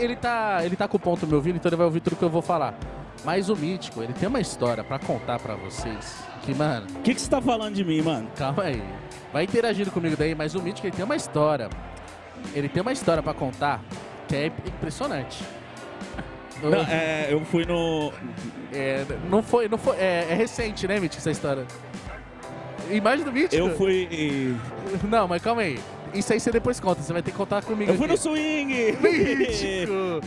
ele tá, ele tá com o ponto me ouvindo, então ele vai ouvir tudo que eu vou falar. Mas o Mítico, ele tem uma história pra contar pra vocês. Que, mano, O que, que você tá falando de mim, mano? calma aí. Vai interagindo comigo daí, mas o Mítico, ele tem uma história. Ele tem uma história pra contar que é impressionante. Não, é, eu fui no. É, não foi, não foi. É, é recente, né, Mítico, essa história? Imagem do Mítico? Eu fui. Não, mas calma aí. Isso aí você depois conta, você vai ter que contar comigo Eu fui aqui. no swing! Mítico!